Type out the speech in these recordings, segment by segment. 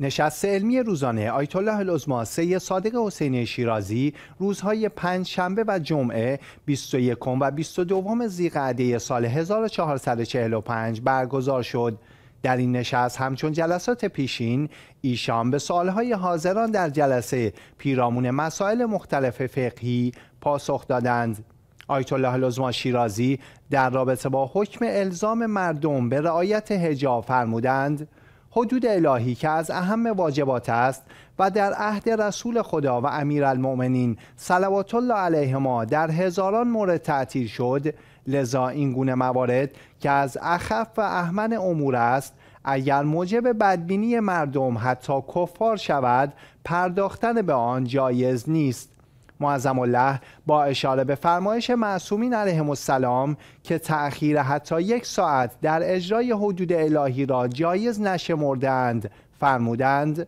نشست علمی روزانه آیت الله العظما سید صادق حسینی شیرازی روزهای پنج شنبه و جمعه 21 و 22 ذیقعده سال 1445 برگزار شد. در این نشست همچون جلسات پیشین ایشان به سوالهای حاضران در جلسه پیرامون مسائل مختلف فقهی پاسخ دادند. آیت الله العظما شیرازی در رابطه با حکم الزام مردم به رعایت حجاب فرمودند. حدود الهی که از اهم واجبات است و در عهد رسول خدا و امیرالمؤمنین صلوات الله علیهما در هزاران مورد تعطیل شد لذا این گونه موارد که از اخف و احمن امور است اگر موجب بدبینی مردم حتی کفار شود پرداختن به آن جایز نیست. معظم الله با اشاره به فرمایش معصومین علیهم السلام که تأخیر حتی یک ساعت در اجرای حدود الهی را جایز نشمردند فرمودند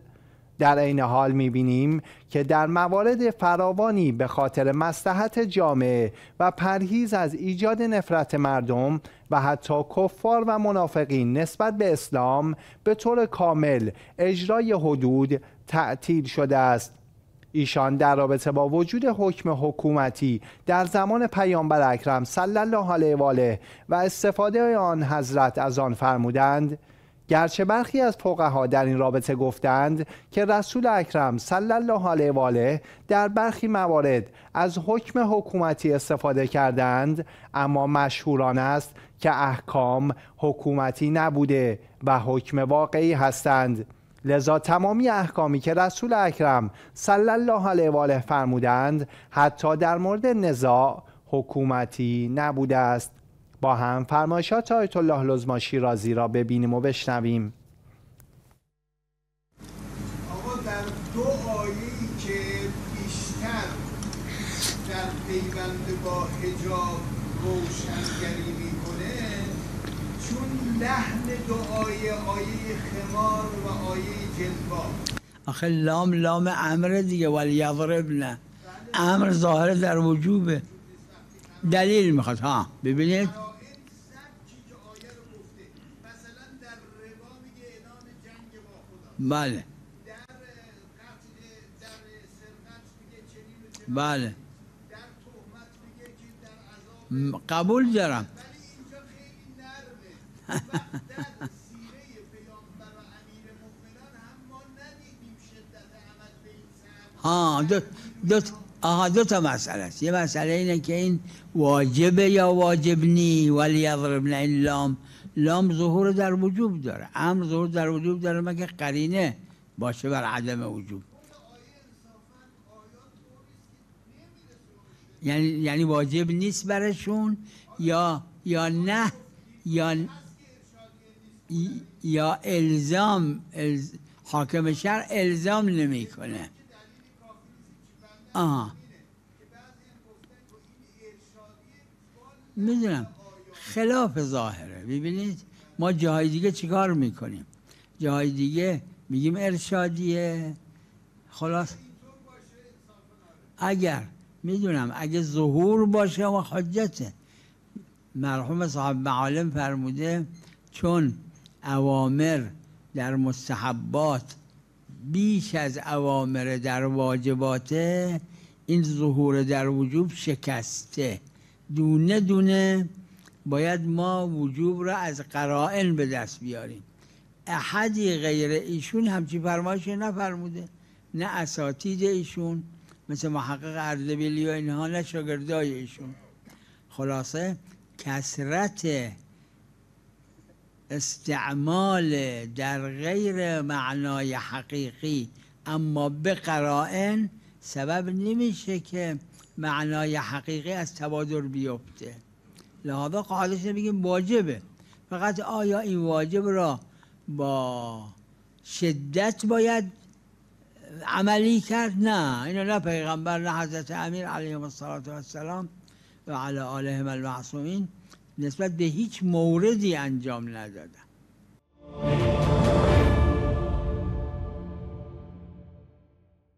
در عین حال می‌بینیم که در موارد فراوانی به خاطر مصلحت جامعه و پرهیز از ایجاد نفرت مردم و حتی کفار و منافقین نسبت به اسلام به طور کامل اجرای حدود تعطیل شده است. ایشان در رابطه با وجود حکم حکومتی در زمان پیامبر اکرم صلی الله علیه و آله و استفاده آن حضرت از آن فرمودند گرچه برخی از فقها در این رابطه گفتند که رسول اکرم صلی الله علیه و آله در برخی موارد از حکم حکومتی استفاده کردند اما مشهوران است که احکام حکومتی نبوده و حکم واقعی هستند. لذا تمامی احکامی که رسول اکرم صلی الله علیه و آله فرمودند حتی در مورد نزاع حکومتی نبوده است. با هم فرمایشات آیت الله لزما شیرازی را ببینیم و بشنویم. آقا در دو آیه‌ای که بیشتر در پیوند با حجاب روشنگری چون لحن دو آیه خمار و آیه جلباب آخه لام لام امر دیگه ولی یضربنه امر ظاهر در وجوبه. دلیل می‌خواد ها ببینید. بله. بله. قبول دارم. ها دو, دو, آها دو تا مسئله است. یه مسئله اینه که این واجبه یا واجب نی؟ ولی یضربن این لام. لام ظهور در وجوب داره. امر ظهور در وجوب داره مگه قرینه باشه بر عدم وجوب. یعنی یعنی واجب نیست برشون یا یا نه؟ یا یا الزام حاکم شهر الزام نمی‌کنه. آها. می‌دونم. خلاف ظاهره. ببینید ما جاهای دیگه چیکار می‌کنیم؟ جاهای دیگه میگیم ارشادیه. خلاص. اگر می‌دونم اگه ظهور باشه و حجته. مرحوم صاحب معالم فرموده چون اوامر در مستحبات بیش از اوامر در واجباته این ظهور در وجوب شکسته. دونه دونه باید ما وجوب را از قرائن به دست بیاریم. احدی غیر ایشون همچی فرمایش نفرموده. نه اساتید ایشون مثل محقق اردبیلی و اینها نه شاگردای ایشون. خلاصه کسرت استعمال در غیر معنای حقیقی. اما به قرائن سبب نمیشه که معنای حقیقی از تبادر بیفته. لحاظا قاعدش میگیم واجبه. فقط آیا این واجب را با شدت باید عملی کرد؟ نه. اینو نه پیغمبر نه حضرت امیر علیه السلام و علی آلهم المعصومین. نسبت به هیچ موردی انجام ندادن